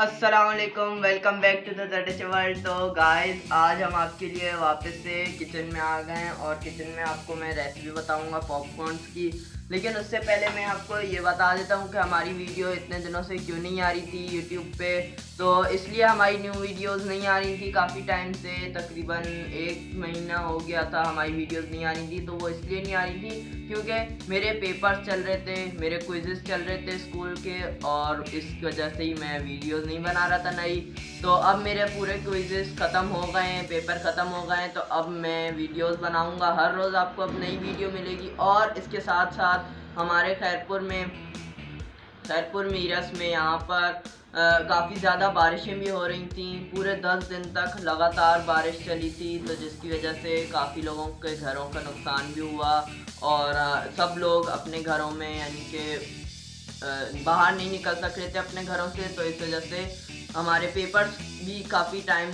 वालेकुम welcome back to the world तो guys आज हम आपके लिए वापस से किचन में आ गए हैं और किचन में आपको मैं रेसिपी बताऊँगा पॉपकॉर्नस की। लेकिन उससे पहले मैं आपको ये बता देता हूँ कि हमारी वीडियो इतने दिनों से क्यों नहीं आ रही थी यूट्यूब पे। तो इसलिए हमारी न्यू वीडियोस नहीं आ रही थी। काफ़ी टाइम से तकरीबन एक महीना हो गया था हमारी वीडियोस नहीं आ रही थी तो वो इसलिए नहीं आ रही थी क्योंकि मेरे पेपर्स चल रहे थे, मेरे क्विजेस चल रहे थे स्कूल के और इस वजह से ही मैं वीडियोज़ नहीं बना रहा था नई। तो अब मेरे पूरे क्विजेस ख़त्म हो गए हैं पेपर ख़त्म हो गए हैं तो अब मैं वीडियोज़ बनाऊँगा। हर रोज़ आपको अब नई वीडियो मिलेगी और इसके साथ साथ हमारे खैरपुर में खैरपुर मीरस में यहाँ पर काफ़ी ज़्यादा बारिशें भी हो रही थी। पूरे दस दिन तक लगातार बारिश चली थी तो जिसकी वजह से काफ़ी लोगों के घरों का नुकसान भी हुआ और आ, सब लोग अपने घरों में यानी कि बाहर नहीं निकल सक रहे थे अपने घरों से तो इस वजह से हमारे पेपर्स भी काफ़ी टाइम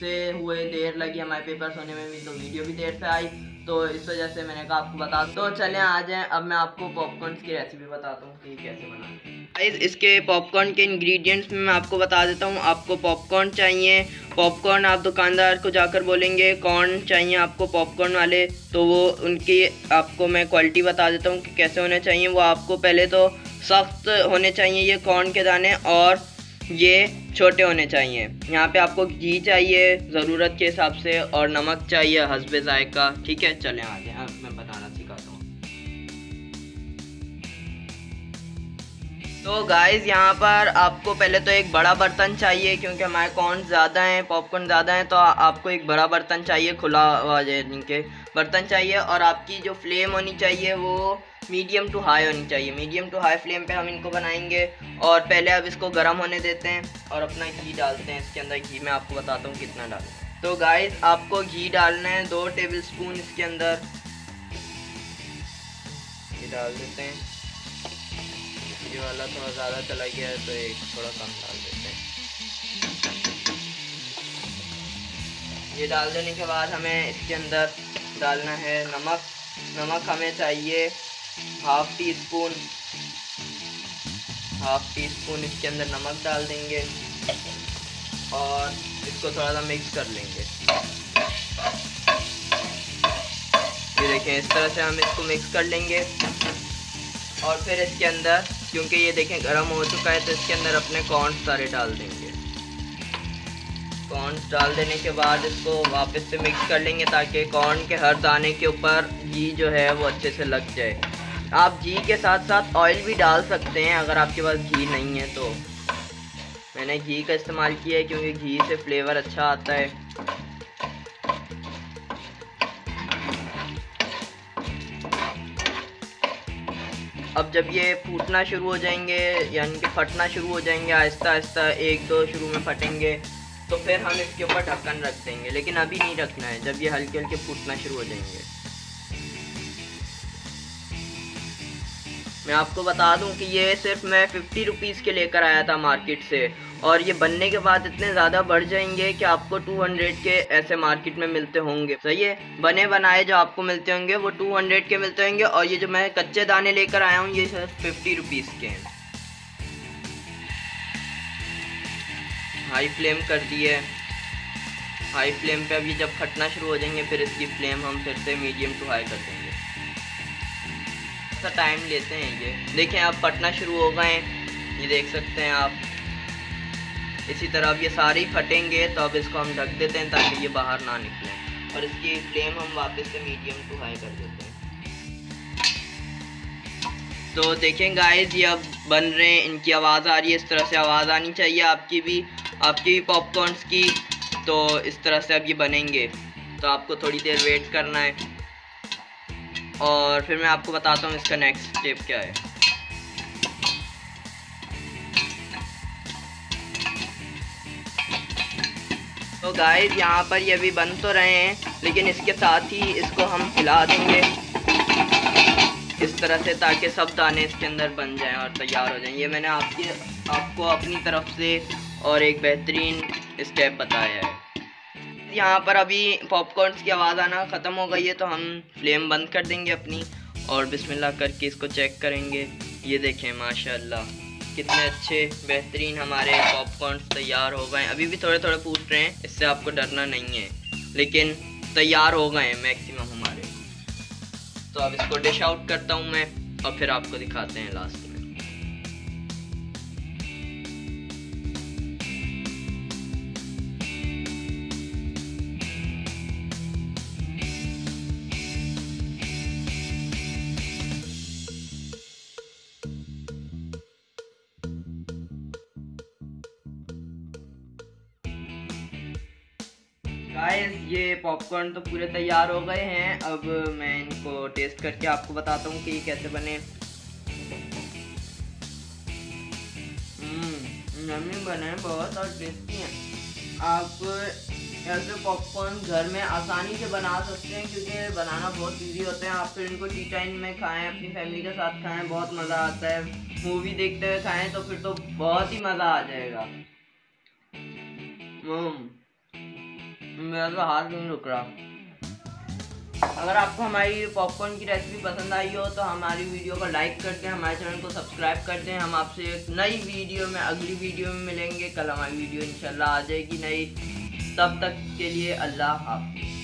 से हुए देर लगी हमारे पेपर्स होने में भी तो वीडियो भी देर से आई। तो इस वजह से मैंने कहा आपको बता तो चले, आ जाएँ। अब मैं आपको पॉपकॉर्न की रेसिपी बताता हूँ कि कैसे बनाना इसके पॉपकॉर्न के इंग्रेडिएंट्स में मैं आपको बता देता हूँ। आपको पॉपकॉर्न चाहिए। पॉपकॉर्न आप दुकानदार को जाकर बोलेंगे, कौन चाहिए आपको पॉपकॉर्न वाले? तो वो उनकी, आपको मैं क्वालिटी बता देता हूँ कि कैसे होने चाहिए। वो आपको पहले तो सख्त होने चाहिए ये कॉर्न के दाने और ये छोटे होने चाहिए। यहाँ पे आपको घी चाहिए, ज़रूरत के हिसाब से, और नमक चाहिए, हसबे जायका। ठीक है? चलें आगे। तो गाइस यहाँ पर आपको पहले तो एक बड़ा बर्तन चाहिए, क्योंकि हमारे कॉर्न ज़्यादा हैं पॉपकॉर्न ज़्यादा हैं तो आपको एक बड़ा बर्तन चाहिए, खुला के बर्तन चाहिए और आपकी जो फ्लेम होनी चाहिए, वो मीडियम टू हाई होनी चाहिए। मीडियम टू हाई फ्लेम पे हम इनको बनाएँगे और पहले अब इसको गर्म होने देते हैं और अपना घी डालते हैं। इसके अंदर घी मैं आपको बताता हूँ कितना डालें तो गाइस आपको घी डालना है दो टेबल स्पून इसके अंदर। ये डाल देते हैं। ये वाला थोड़ा ज़्यादा चला गया है तो एक थोड़ा कम डाल देते हैं। ये डाल देने के बाद हमें इसके अंदर डालना है नमक। नमक हमें चाहिए half teaspoon half teaspoon इसके अंदर नमक डाल देंगे और इसको थोड़ा सा मिक्स कर लेंगे। ये देखें, इस तरह से हम इसको मिक्स कर लेंगे और फिर इसके अंदर क्योंकि ये देखें, गर्म हो चुका है तो इसके अंदर अपने कॉर्न सारे डाल देंगे। कॉर्न डाल देने के बाद इसको वापस से मिक्स कर लेंगे ताकि कॉर्न के हर दाने के ऊपर घी जो है वो अच्छे से लग जाए। आप घी के साथ साथ ऑयल भी डाल सकते हैं अगर आपके पास घी नहीं है तो। मैंने घी का इस्तेमाल किया है क्योंकि घी से फ्लेवर अच्छा आता है। अब जब ये फूटना शुरू हो जाएँगे, यानी कि फटना शुरू हो जाएँगे, आहिस्ता आहिस्ता एक दो शुरू में फटेंगे तो फिर हम इसके ऊपर ढक्कन रख देंगे, लेकिन अभी नहीं रखना है, जब ये हल्के हल्के फूटना शुरू हो जाएँगे। मैं आपको बता दूँ कि ये सिर्फ़ मैं फिफ्टी रुपीज़ के लेकर आया था मार्केट से। और ये बनने के बाद इतने ज़्यादा बढ़ जाएँगे कि आपको टू हंड्रेड के ऐसे मार्केट में मिलते होंगे। सही है? बने बनाए जो आपको मिलते होंगे, वो टू हंड्रेड के मिलते होंगे। और ये जो मैं कच्चे दाने लेकर आया हूँ, ये सिर्फ़ फिफ्टी रुपीज़ के हैं। हाई फ्लेम कर दिए हाई फ्लेम पे अभी जब फटना शुरू हो जाएँगे, फिर इसकी फ्लेम हम फिर से मीडियम टू हाई कर देंगे। सा टाइम लेते हैं ये। देखें आप फटना शुरू हो गए ये देख सकते हैं आप। इसी तरह अब ये सारे फटेंगे तो अब इसको हम ढक देते हैं ताकि ये बाहर ना निकले। और इसकी फ्लेम हम वापस से मीडियम टू हाई कर देते हैं। तो देखें गाइस ये अब बन रहे हैं। इनकी आवाज़ आ रही है। इस तरह से आवाज़ आनी चाहिए आपकी भी आपकी भी पॉपकॉर्नस की। तो इस तरह से अब ये बनेंगे। तो आपको थोड़ी देर वेट करना है। और फिर मैं आपको बताता हूँ इसका नेक्स्ट स्टेप क्या है। तो गाइस यहाँ पर ये अभी बन तो रहे हैं, लेकिन इसके साथ ही इसको हम हिला देंगे। इस तरह से ताकि सब दाने इसके अंदर बन जाएँ और तैयार हो जाएँ। ये मैंने आपकी, आपको अपनी तरफ़ से और एक बेहतरीन स्टेप बताया है। यहाँ पर अभी पॉपकॉर्न की आवाज़ आना ख़त्म हो गई है तो हम फ्लेम बंद कर देंगे अपनी और बिस्मिल्लाह करके इसको चेक करेंगे। ये देखें, माशाल्लाह, कितने अच्छे, बेहतरीन हमारे पॉपकॉर्न तैयार हो गए अभी भी थोड़े थोड़े फूट रहे हैं, इससे आपको डरना नहीं है, लेकिन तैयार हो गए हैं मैक्सिमम हमारे। तो अब इसको डिश आउट करता हूँ मैं और फिर आपको दिखाते हैं लास्ट में गाइस ये पॉपकॉर्न तो पूरे तैयार हो गए हैं। अब मैं इनको टेस्ट करके आपको बताता हूँ कि कैसे बने। हम्म बने बहुत और टेस्टी हैं। आप ऐसे पॉपकॉर्न घर में आसानी से बना सकते हैं, क्योंकि बनाना बहुत इजी होता है। आप फिर इनको टी टाइम में खाएँ, अपनी फैमिली के साथ खाएँ, बहुत मज़ा आता है। मूवी देखते हुए खाएँ तो फिर तो बहुत ही मज़ा आ जाएगा। हम्म। मेरा तो हाथ नहीं रुक रहा? अगर आपको हमारी पॉपकॉर्न की रेसिपी पसंद आई हो तो हमारी वीडियो को लाइक करते हैं, हमारे चैनल को सब्सक्राइब करते हैं। हम आपसे एक नई वीडियो में, अगली वीडियो में मिलेंगे। कल हमारी वीडियो इंशाल्लाह, आ जाएगी नई। तब तक के लिए अल्लाह हाफिज़।